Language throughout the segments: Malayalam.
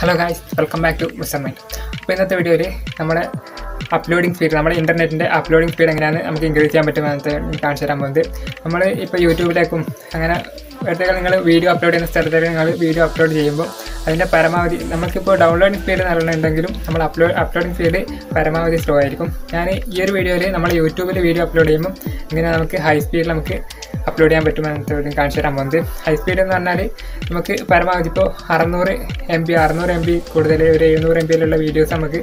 Hello guys welcome back to Mister Mind അപ്പോൾ ഇന്നത്തെ വീഡിയോയിൽ നമ്മുടെ അപ്ലോഡിംഗ് സ്പീഡ് നമ്മുടെ ഇന്റർനെറ്റിന്റെ അപ്ലോഡിംഗ് സ്പീഡ് എങ്ങനെയാണ് നമുക്ക് ഇൻക്രീസ് ചെയ്യാൻ പറ്റുമെന്നത് കാണിച്ചു തരാൻ പോകുന്നത്. നമ്മൾ ഇപ്പോൾ യൂട്യൂബിലേക്കും അങ്ങനെ ഇടത്തേക്ക് നിങ്ങൾ വീഡിയോ അപ്ലോഡ് ചെയ്യുന്ന സ്ഥലത്തേക്ക് നിങ്ങൾ വീഡിയോ അപ്ലോഡ് ചെയ്യുമ്പോൾ അതിന്റെ പരമാവധി നമുക്കിപ്പോൾ ഡൗൺലോഡിംഗ് സ്പീഡ് നല്ലുണ്ടെങ്കിലും നമ്മൾ അപ്ലോഡ് അപ്ലോഡിംഗ് സ്പീഡ് പരമാവധി സ്ലോ ആയിരിക്കും. ഞാൻ ഈ ഒരു വീഡിയോയിൽ നമ്മൾ യൂട്യൂബിൽ വീഡിയോ അപ്ലോഡ് ചെയ്യുമ്പോൾ ഇങ്ങനെ നമുക്ക് ഹൈ സ്പീഡിൽ നമുക്ക് അപ്ലോഡ് ചെയ്യാൻ പറ്റുമെന്ന് കാണിച്ചു തരാൻ പോകുന്നത് ഹൈ സ്പീഡ് എന്ന് പറഞ്ഞാൽ നമുക്ക് പരമാവധി ഇപ്പോൾ അറുന്നൂറ് എം ബി അറുന്നൂറ് എം ബി കൂടുതൽ ഒരു എഴുന്നൂറ് എം ബിയിലുള്ള വീഡിയോസ് നമുക്ക്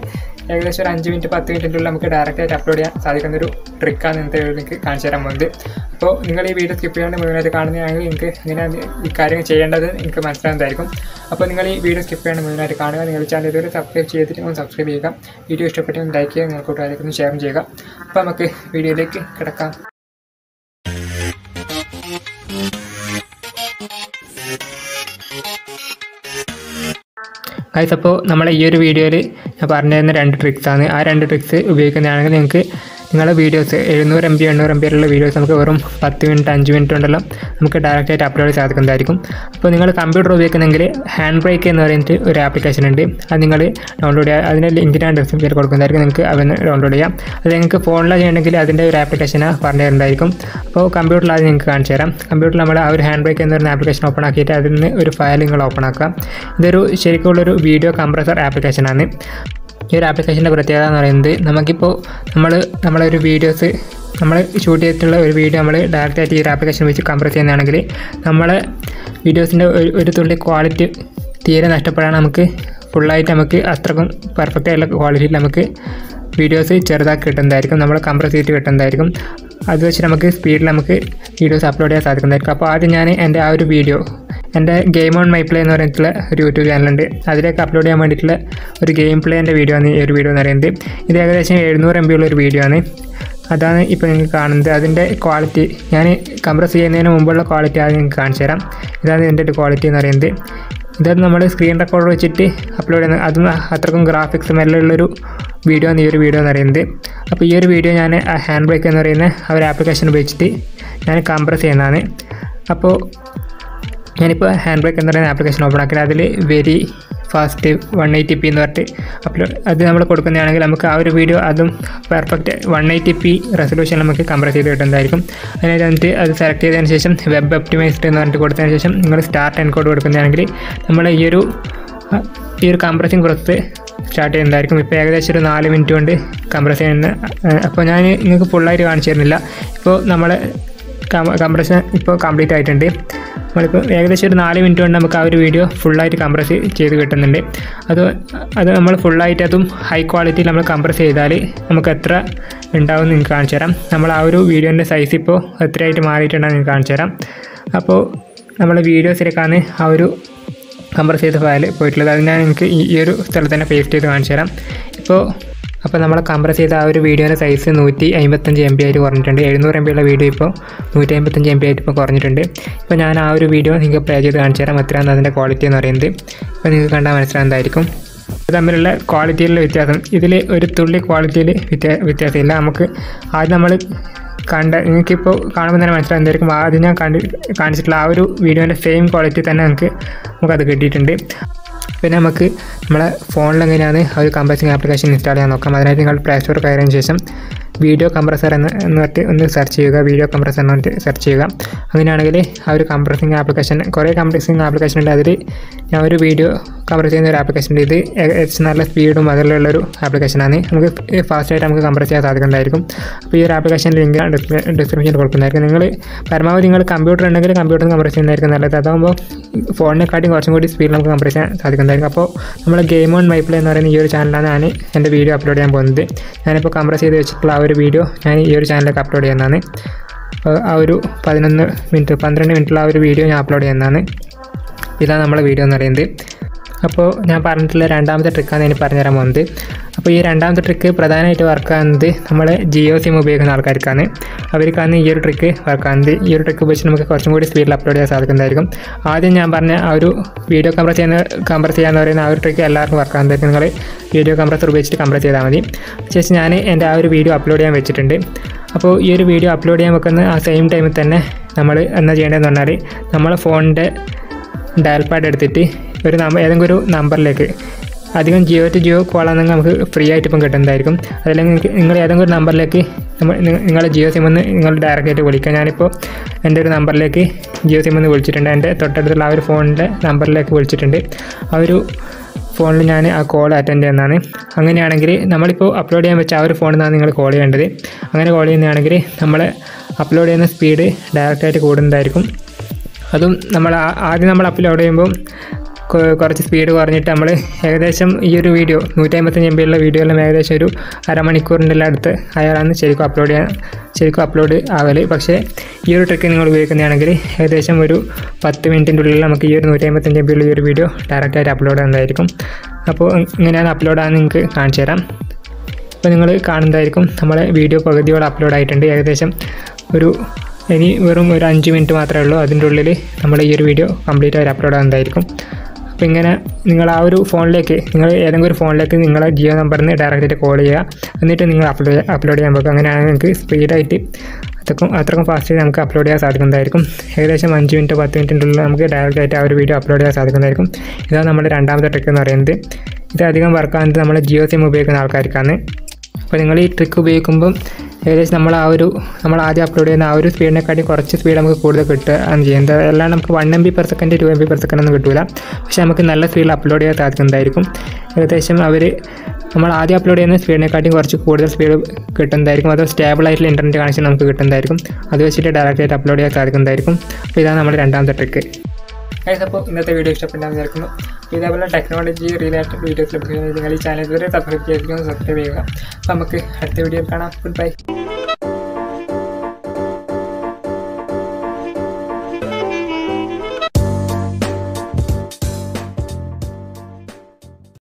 ഏകദേശം ഒരു അഞ്ച് മിനിറ്റ് പത്ത് മിനിറ്റിന്റെ ഉള്ളിൽ നമുക്ക് ഡയറക്റ്റായിട്ട് അപ്ലോഡ് ചെയ്യാൻ സാധിക്കുന്ന ഒരു ട്രിക്കാണ് ഇന്നത്തെ നിങ്ങൾക്ക് കാണിച്ചു തരാൻ പോകുന്നത് അപ്പോൾ നിങ്ങൾ ഈ വീഡിയോ സ്കിപ്പ് ചെയ്യാണ്ട് മുഴുവനായിട്ട് കാണുന്നതാണെങ്കിൽ നിങ്ങൾക്ക് ഇങ്ങനെ ഈ കാര്യങ്ങൾ ചെയ്യേണ്ടത് നിങ്ങൾക്ക് മനസ്സിലാകുന്നതായിരിക്കും അപ്പോൾ നിങ്ങൾ ഈ വീഡിയോ സ്കിപ്പ് ചെയ്യാണ്ട് മുഴുവനായിട്ട് കാണുക. നിങ്ങൾ ചാനൽ ഇതുവരെ സബ്സ്ക്രൈബ് ചെയ്തിട്ട് ഒന്ന് സബ്സ്ക്രൈബ് ചെയ്യുക. വീഡിയോ ഇഷ്ടപ്പെട്ടെങ്കിൽ ലൈക്ക് ചെയ്യുക നിങ്ങൾ കൂട്ടുകാരേക്കൊന്ന് ഷെയർ ചെയ്യുക. അപ്പോൾ നമുക്ക് വീഡിയോയിലേക്ക് കിടക്കാം. ഗൈസ് അപ്പോൾ നമ്മളെ ഈ ഒരു വീഡിയോയിൽ ഞാൻ പറഞ്ഞു തരുന്ന രണ്ട് ട്രിക്സാണ് ആ രണ്ട് ട്രിക്സ് ഉപയോഗിക്കുന്നതാണെങ്കിൽ നിങ്ങൾക്ക് നിങ്ങളുടെ വീഡിയോസ് എഴുന്നൂറ് എം ബി എണ്ണൂറ് എം ബിയിലുള്ള വീഡിയോസ് നമുക്ക് വെറും പത്ത് മിനിറ്റ് അഞ്ച് മിനിറ്റ് കൊണ്ടെല്ലാം നമുക്ക് ഡയറക്റ്റായിട്ട് അപ്ലോഡ് സാധിക്കുന്നതായിരിക്കും അപ്പോൾ നിങ്ങൾ കമ്പ്യൂട്ടർ ഉപയോഗിക്കുന്നെങ്കിൽ ഹാൻഡ് ബ്രേക്ക് എന്ന് പറയുന്നത് ഒരു ആപ്ലിക്കേഷൻ ഉണ്ട്. അത് നിങ്ങൾ ഡൗൺലോഡ് ചെയ്യുക അതിന്റെ ലിങ്ക് ഞാൻ ഡിസ്ക്രിപ്ഷനിൽ കൊടുക്കുന്നതായിരിക്കും. നിങ്ങൾക്ക് അവന് ഡൗൺലോഡ് ചെയ്യാം. അത് നിങ്ങൾക്ക് ഫോണിൽ ചെയ്യണമെങ്കിൽ അതിന്റെ ഒരു ആപ്ലിക്കേഷനാണ് പറഞ്ഞു തരുന്നതായിരിക്കും. അപ്പോൾ കമ്പ്യൂട്ടറിൽ അത് നിങ്ങൾക്ക് കാണിച്ചു തരാം. കമ്പ്യൂട്ടറിൽ നമ്മൾ ആ ഒരു ഹാൻഡ് ബ്രേക്ക് എന്ന് പറയുന്ന ആപ്ലിക്കേഷൻ ഓപ്പൺ ആക്കിയിട്ട് അതിൽ നിന്ന് ഒരു ഫയൽ നിങ്ങൾ ഓപ്പൺ ആക്കുക. ഇതൊരു ശരിക്കുള്ളൊരു വീഡിയോ കംപ്രസർ ആപ്ലിക്കേഷനാണ് ഈ ഒരു ആപ്ലിക്കേഷന്റെ പ്രത്യേകത എന്ന് പറയുന്നത് നമുക്കിപ്പോൾ നമ്മൾ നമ്മളൊരു വീഡിയോസ് നമ്മൾ ഷൂട്ട് ചെയ്തിട്ടുള്ള ഒരു വീഡിയോ നമ്മൾ ഡയറക്റ്റായിട്ട് ഈ ഒരു ആപ്ലിക്കേഷൻ വെച്ച് കംപ്രസ് ചെയ്യുന്നതാണെങ്കിൽ നമ്മളെ വീഡിയോസിന്റെ ഒരു തുള്ളി ക്വാളിറ്റി തീരെ നഷ്ടപ്പെടാൻ നമുക്ക് ഫുള്ളായിട്ട് നമുക്ക് അത്രക്കും പെർഫെക്റ്റ് ആയിട്ടുള്ള ക്വാളിറ്റിയിൽ നമുക്ക് വീഡിയോസ് ചെറുതാക്കി കിട്ടുന്നതായിരിക്കും. നമ്മൾ കംപ്രസ് ചെയ്തിട്ട് കിട്ടുന്നതായിരിക്കും. അത് വെച്ച് നമുക്ക് സ്പീഡിൽ നമുക്ക് വീഡിയോസ് അപ്ലോഡ് ചെയ്യാൻ സാധിക്കുന്നതായിരിക്കും. അപ്പോൾ ആദ്യം ഞാൻ എന്റെ ആ ഒരു വീഡിയോ എന്റെ ഗെയിം ഓൺ മൈ പ്ലേ എന്ന് പറഞ്ഞിട്ടുള്ള ഒരു യൂട്യൂബ് ചാനലുണ്ട് അതിലേക്ക് അപ്ലോഡ് ചെയ്യാൻ വേണ്ടിയിട്ടുള്ള ഒരു ഗെയിം പ്ലേന്റെ വീഡിയോ ആണ്. ഈ ഒരു വീഡിയോ എന്ന് പറയുന്നത്. ഇത് ഏകദേശം എഴുന്നൂറ് എം ബി ഉള്ള ഒരു വീഡിയോ ആണ്. അതാണ് ഇപ്പോൾ നിങ്ങൾക്ക് കാണുന്നത്. അതിന്റെ ക്വാളിറ്റി ഞാൻ കംപ്രസ് ചെയ്യുന്നതിന് മുമ്പുള്ള ക്വാളിറ്റി ആണ് നിങ്ങൾക്ക് കാണിച്ചു തരാം. ഇതാണ് ഇതിന്റെ ഒരു ക്വാളിറ്റി എന്ന് പറയുന്നത്. ഇതത് നമ്മൾ സ്ക്രീൻ റെക്കോർഡർ വെച്ചിട്ട് അപ്ലോഡ് ചെയ്യുന്ന അതും അത്രക്കും ഗ്രാഫിക്സും എല്ലാം ഉള്ളൊരു വീഡിയോ ആണ് ഈ ഒരു വീഡിയോ എന്ന് പറയുന്നത്. അപ്പോൾ ഈ ഒരു വീഡിയോ ഞാൻ ഹാൻഡ് ബ്രേക്ക് എന്ന് പറയുന്ന ആ ഒരു ആപ്ലിക്കേഷൻ ഉപയോഗിച്ചിട്ട് ഞാൻ കംപ്രസ് ചെയ്യുന്നതാണ്. അപ്പോൾ ഞാനിപ്പോൾ ഹാൻഡ് ബ്രേക്ക് എന്ന് പറയുന്ന ആപ്ലിക്കേഷൻ ഓപ്പൺ ആക്കി അതിൽ very fast one eighty P എന്ന് പറഞ്ഞിട്ട് അപ്ലോഡ് അത് നമ്മൾ കൊടുക്കുന്നതാണെങ്കിൽ നമുക്ക് ആ ഒരു വീഡിയോ അതും perfect one eighty P resolution നമുക്ക് കംപ്രസ് ചെയ്ത് കിട്ടുന്നതായിരിക്കും അതിനായിട്ട് വന്നിട്ട് അത് സെലക്ട് ചെയ്തതിന് ശേഷം വെബ് ഒപ്റ്റിമൈസ്ഡ് എന്ന് പറഞ്ഞിട്ട് കൊടുത്തതിന് ശേഷം നിങ്ങൾ സ്റ്റാർട്ട് ആൻഡ് കോഡ് കൊടുക്കുന്നതാണെങ്കിൽ നമ്മൾ ഈ ഒരു ഈ ഒരു കംപ്രസിങ് പ്രോസസ്സ് സ്റ്റാർട്ട് ചെയ്യുന്നതായിരിക്കും ഇപ്പോൾ ഏകദേശം ഒരു നാല് മിനിറ്റ് കൊണ്ട് കംപ്രസ് ചെയ്യുന്ന അപ്പോൾ ഞാൻ നിങ്ങൾക്ക് ഫുള്ളായിട്ട് കാണിച്ചു തരുന്നില്ല. ഇപ്പോൾ നമ്മൾ കംപ്രഷൻ ഇപ്പോൾ കംപ്ലീറ്റ് ആയിട്ടുണ്ട്. നമ്മളിപ്പോൾ ഏകദേശം ഒരു നാല് മിനിറ്റ് കൊണ്ട് നമുക്ക് ആ ഒരു വീഡിയോ ഫുള്ളായിട്ട് കംപ്രസ് ചെയ്ത് കിട്ടുന്നുണ്ട്. അത് അത് നമ്മൾ ഫുള്ളായിട്ട് അതും ഹൈ ക്വാളിറ്റിയിൽ നമ്മൾ കംപ്രസ് ചെയ്താൽ നമുക്ക് എത്ര ഉണ്ടാവും നിങ്ങൾക്ക് കാണിച്ചു തരാം. നമ്മൾ ആ ഒരു വീഡിയോന്റെ സൈസ് ഇപ്പോൾ എത്രയായിട്ട് മാറിയിട്ടുണ്ടെന്ന് നിങ്ങൾക്ക് കാണിച്ചു തരാം. അപ്പോൾ നമ്മൾ വീഡിയോസിലേക്കാണ് ആ ഒരു കംപ്രസ് ചെയ്ത ഫയൽ പോയിട്ടുള്ളത്. അത് ഞാൻ നിങ്ങൾക്ക് ഈ ഒരു സ്ഥലത്ത് തന്നെ പേസ്റ്റ് ചെയ്ത് കാണിച്ചു തരാം. ഇപ്പോൾ അപ്പോൾ നമ്മൾ കംപ്രസ് ചെയ്ത ആ ഒരു വീഡിയോയുടെ സൈസ് നൂറ്റി അമ്പത്തഞ്ച് എം ബി ആയിട്ട് കുറഞ്ഞിട്ടുണ്ട്. എഴുന്നൂറ് എം ഉള്ള വീഡിയോ ഇപ്പോൾ നൂറ്റി അമ്പത്തഞ്ച് എം ബി ആയിട്ട് ഇപ്പോൾ കുറഞ്ഞിട്ടുണ്ട്. ഇപ്പോൾ ഞാൻ ആ ഒരു വീഡിയോ നിങ്ങൾക്ക് പ്ലേ ചെയ്ത് കാണിച്ചു തരാം. എത്രയാണ് അതിന്റെ ക്വാളിറ്റി എന്ന് പറയുന്നത്. ഇപ്പോൾ നിങ്ങൾക്ക് കണ്ടാൽ മനസ്സിലാകുന്നതായിരിക്കും തമ്മിലുള്ള ക്വാളിറ്റിയിലുള്ള വ്യത്യാസം. ഇതിൽ ഒരു തുള്ളി ക്വാളിറ്റിയിൽ വ്യത്യാ വ്യത്യാസമില്ല. നമുക്ക് ആദ്യം നമ്മൾ കണ്ട നിങ്ങൾക്കിപ്പോൾ കാണുമ്പോൾ തന്നെ മനസ്സിലാകുന്നതായിരിക്കും ആദ്യം ഞാൻ കണ്ടി കാണിച്ചിട്ടുള്ള ആ ഒരു വീഡിയോന്റെ സെയിം ക്വാളിറ്റി തന്നെ നമുക്ക് നമുക്കത് കിട്ടിയിട്ടുണ്ട്. പിന്നെ നമുക്ക് നമ്മളെ ഫോണിൽ എങ്ങനെയാണ് ഒരു കംപ്രസിങ് ആപ്ലിക്കേഷൻ ഇൻസ്റ്റാൾ ചെയ്യാൻ നോക്കാം. അതിനായിട്ട് നിങ്ങൾ പ്ലേ സ്റ്റോർ കയറിയതിന് ശേഷം വീഡിയോ കംപ്രസർ എന്ന് എന്ന് ഒന്ന് സെർച്ച് ചെയ്യുക. വീഡിയോ കംപ്രസർ എന്ന് പറഞ്ഞിട്ട് സെർച്ച് ചെയ്യുക. അങ്ങനെയാണെങ്കിൽ ആ ഒരു കംപ്രസിങ് ആപ്ലിക്കേഷൻ കുറേ കംപ്രസിങ് ആപ്ലിക്കേഷൻ ഉണ്ട്. അതിൽ ഞാൻ ഒരു വീഡിയോ കംപ്രസ് ചെയ്യുന്ന ഒരു ആപ്ലിക്കേഷൻ ഉണ്ട്. ഇത് ഏകദേശം നല്ല സ്പീഡും അതിലുള്ളൊരു ആപ്ലിക്കേഷനാണ് നമുക്ക് ഫാസ്റ്റായിട്ട് നമുക്ക് കംപ്രസ് ചെയ്യാൻ സാധിക്കുന്നതായിരിക്കും അപ്പോൾ ഈ ഒരു ആപ്ലിക്കേഷൻ ലിങ്ക് ഡിസ്ക്രിപ്ഷനിൽ കൊടുക്കുന്നതായിരിക്കും. നിങ്ങൾ പരമാവധി നിങ്ങൾ കമ്പ്യൂട്ടർ ഉണ്ടെങ്കിൽ കമ്പ്യൂട്ടർ കംപ്രസ് ചെയ്യുന്നതായിരിക്കും നല്ലത്. അതാകുമ്പോൾ ഫോണിനെക്കാട്ടിയും കുറച്ചും കൂടി സ്പീഡിൽ നമുക്ക് കംപ്രസ് ചെയ്യാൻ സാധിക്കുന്നതായിരിക്കും. അപ്പോൾ നമ്മൾ ഗെയിം ഓൺ മൈപ്ലേ എന്ന് പറയുന്ന ഈ ഒരു ചാനലാണ് ഞാൻ എന്റെ വീഡിയോ അപ്ലോഡ് ചെയ്യാൻ പോകുന്നത്. ഞാനിപ്പോൾ കംപ്രസ് ചെയ്ത് വെച്ചിട്ടുള്ള ആ ഒരു വീഡിയോ ഞാൻ ഈ ഒരു ചാനലിലേക്ക് അപ്ലോഡ് ചെയ്യുന്നതാണ്. ആ ഒരു പതിനൊന്ന് മിനിറ്റ് പന്ത്രണ്ട് മിനിറ്റുള്ള ആ ഒരു വീഡിയോ ഞാൻ അപ്ലോഡ് ചെയ്യുന്നതാണ്. ഇതാണ് നമ്മളെ വീഡിയോ എന്ന് പറയുന്നത്. അപ്പോൾ ഞാൻ പറഞ്ഞിട്ടുള്ള രണ്ടാമത്തെ ട്രിക്കാണ് ഇനി പറഞ്ഞുതരാൻ പോകുന്നത്. അപ്പോൾ ഈ രണ്ടാമത്തെ ട്രിക്ക് പ്രധാനമായിട്ട് വർക്കാകുന്നത് നമ്മൾ ജിയോ സിം ഉപയോഗിക്കുന്ന ആൾക്കാർക്കാണ്. അവർക്കാണ് ഈ ഒരു ട്രിക്ക് വർക്കാകുന്നത് ഈ ഒരു ട്രിക്ക് ഉപയോഗിച്ച് നമുക്ക് കുറച്ചും കൂടി സ്പീഡിൽ അപ്ലോഡ് ചെയ്യാൻ സാധിക്കുന്നതായിരിക്കും. ആദ്യം ഞാൻ പറഞ്ഞ ആ ഒരു വീഡിയോ കംപ്രസ് ചെയ്യുന്ന കംപ്രസ് ചെയ്യാന്ന് പറയുന്ന ആ ഒരു ട്രിക്ക് എല്ലാവർക്കും വർക്കാകുന്നതായിരിക്കും നിങ്ങൾ വീഡിയോ കംപ്രസർ ഉപയോഗിച്ചിട്ട് കംപ്രസ് ചെയ്താൽ മതി. ശേഷം ഞാൻ എന്റെ ആ ഒരു വീഡിയോ അപ്ലോഡ് ചെയ്യാൻ വെച്ചിട്ടുണ്ട്. അപ്പോൾ ഈ ഒരു വീഡിയോ അപ്ലോഡ് ചെയ്യാൻ വെക്കുന്ന ആ സെയിം ടൈമിൽ തന്നെ നമ്മൾ എന്താ ചെയ്യേണ്ടതെന്ന് പറഞ്ഞാൽ നമ്മളെ ഫോണിന്റെ ഡയൽ പാഡ് എടുത്തിട്ട് ഒരു നമ്പർ ഏതെങ്കിലും ഒരു നമ്പറിലേക്ക് അധികം ജിയോ ടു ജിയോ കോളാണെങ്കിൽ നമുക്ക് ഫ്രീ ആയിട്ട് ഇപ്പം കിട്ടുന്നതായിരിക്കും അതല്ലെങ്കിൽ നിങ്ങൾ ഏതെങ്കിലും ഒരു നമ്പറിലേക്ക് നമ്മൾ നിങ്ങളെ ജിയോ സിം ഒന്ന് നിങ്ങൾ ഡയറക്റ്റ് ആയിട്ട് വിളിക്കുക ഞാനിപ്പോൾ എന്റെ ഒരു നമ്പറിലേക്ക് ജിയോ സിം ഒന്ന് വിളിച്ചിട്ടുണ്ട്. എന്റെ തൊട്ടടുത്തുള്ള ആ ഒരു ഫോണിന്റെ നമ്പറിലേക്ക് വിളിച്ചിട്ടുണ്ട്. ആ ഒരു ഫോണിൽ ഞാൻ ആ കോൾ അറ്റൻഡ് ചെയ്യുന്നതാണ്. അങ്ങനെയാണെങ്കിൽ നമ്മളിപ്പോൾ അപ്ലോഡ് ചെയ്യാൻ വെച്ച ആ ഒരു ഫോണിൽ നിന്നാണ് നിങ്ങൾ കോൾ ചെയ്യേണ്ടത്. അങ്ങനെ കോൾ ചെയ്യുന്നതാണെങ്കിൽ നമ്മൾ അപ്ലോഡ് ചെയ്യുന്ന സ്പീഡ് ഡയറക്റ്റായിട്ട് കൂടുന്നതായിരിക്കും. അതും നമ്മൾ ആദ്യം നമ്മൾ അപ്ലോഡ് ചെയ്യുമ്പോൾ കുറച്ച് സ്പീഡ് കുറഞ്ഞിട്ട് നമ്മൾ ഏകദേശം ഈ ഒരു വീഡിയോ നൂറ്റമ്പത്തഞ്ച് എം ബി ഉള്ള വീഡിയോയെല്ലാം ഏകദേശം ഒരു അരമണിക്കൂറിന്റെ എല്ലാം അടുത്ത് അയാളാണ് ശരിക്കും അപ്ലോഡ് ചെയ്യാൻ ശരിക്കും അപ്ലോഡ് ആവൽ പക്ഷേ ഈ ഒരു ട്രിക്ക് നിങ്ങൾ ഉപയോഗിക്കുന്നതാണെങ്കിൽ ഏകദേശം ഒരു പത്ത് മിനിറ്റിന്റെ ഉള്ളിൽ നമുക്ക് ഈ ഒരു നൂറ്റമ്പത്തഞ്ച് എം ഉള്ള ഈ ഒരു വീഡിയോ ഡയറക്റ്റായിട്ട് അപ്ലോഡ് ചെയ്യുന്നതായിരിക്കും അപ്പോൾ ഇങ്ങനെയാണ് അപ്ലോഡ് ആണെന്ന് നിങ്ങൾക്ക് കാണിച്ചു തരാം. ഇപ്പോൾ നിങ്ങൾ കാണുന്നതായിരിക്കും നമ്മളെ വീഡിയോ പകുതിയോടെ അപ്ലോഡ് ആയിട്ടുണ്ട്. ഏകദേശം ഒരു ഇനി വെറും ഒരു അഞ്ച് മിനിറ്റ് മാത്രമേ ഉള്ളൂ. അതിന്റെ ഉള്ളിൽ നമ്മൾ ഈ ഒരു വീഡിയോ കംപ്ലീറ്റ് ആയിട്ട് അപ്ലോഡ് ആകുന്നതായിരിക്കും അപ്പോൾ ഇങ്ങനെ നിങ്ങൾ ആ ഒരു ഫോണിലേക്ക് നിങ്ങൾ ഏതെങ്കിലും ഒരു ഫോണിലേക്ക് നിങ്ങളെ ജിയോ നമ്പറിൽ നിന്ന് ഡയറക്റ്റായിട്ട് കോൾ ചെയ്യുക. എന്നിട്ട് നിങ്ങൾ അപ്ലോഡ് അപ്ലോഡ് ചെയ്യാൻ പോകുക അങ്ങനെയാണെങ്കിൽ നിങ്ങൾക്ക് സ്പീഡായിട്ട് അത്രക്കും അത്രക്കും ഫാസ്റ്റ് നമുക്ക് അപ്ലോഡ് ചെയ്യാൻ സാധിക്കുന്നതായിരിക്കും. ഏകദേശം അഞ്ച് മിനിറ്റ് പത്ത് മിനിറ്റിന്റെ ഉള്ളിൽ നമുക്ക് ഡയറക്റ്റായിട്ട് ആ ഒരു വീഡിയോ അപ്ലോഡ് ചെയ്യാൻ സാധിക്കുന്നതായിരിക്കും. ഇതാണ് നമ്മുടെ രണ്ടാമത്തെ ട്രിക്ക് എന്ന് പറയുന്നത്. ഇത് അധികം വർക്കാകുന്നത് നമ്മൾ ജിയോ സിം ഉപയോഗിക്കുന്ന ആൾക്കാർക്കാണ്. അപ്പോൾ നിങ്ങൾ ഈ ട്രിക്ക് ഉപയോഗിക്കുമ്പം ഏകദേശം നമ്മൾ ആ ഒരു നമ്മൾ ആദ്യം അപ്ലോഡ് ചെയ്യുന്ന ആ ഒരു സ്പീഡിനെക്കാട്ടി കുറച്ച് സ്പീഡ് നമുക്ക് കൂടുതൽ കിട്ടുകയാണ് ചെയ്യുന്നത്. എല്ലാം നമുക്ക് one M B per second two M B per second ഒന്നും കിട്ടില്ല പക്ഷേ നമുക്ക് നല്ല സ്പീഡിൽ അപ്ലോഡ് ചെയ്യാൻ സാധിക്കുന്നതായിരിക്കും ഏകദേശം അവർ നമ്മൾ ആദ്യം അപ്ലോഡ് ചെയ്യുന്ന സ്പീഡിനെക്കാട്ടിയും കുറച്ച് കൂടുതൽ സ്പീഡ് കിട്ടുന്നതായിരിക്കും. അത് സ്റ്റേബിൾ ആയിട്ടുള്ള ഇന്റർനെറ്റ് കണക്ഷൻ നമുക്ക് കിട്ടുന്നതായിരിക്കും. അത് വെച്ചിട്ട് ഡയറക്റ്റ് ആയിട്ട് അപ്ലോഡ് ചെയ്യാൻ സാധിക്കുന്നതായിരിക്കും. അപ്പോൾ ഇതാണ് നമ്മുടെ രണ്ടാമത്തെ ട്രിക്ക് ഗൈസ് അപ്പോൾ ഇന്നത്തെ വീഡിയോ ഇഷ്ടപ്പെട്ടാന്ന് വിചാരിക്കുന്നു. ഇതേപോലെ ടെക്നോളജി റിലേറ്റഡ് വീഡിയോസ് ലഭിക്കുന്നത് നിങ്ങൾ ഈ ചാനൽ ഇതുവരെ സബ്സ്ക്രൈബ് ചെയ്തിരിക്കുന്നു സബ്സ്ക്രൈബ് ചെയ്യുക. നമുക്ക് അടുത്ത വീഡിയോയിൽ കാണാം. Good bye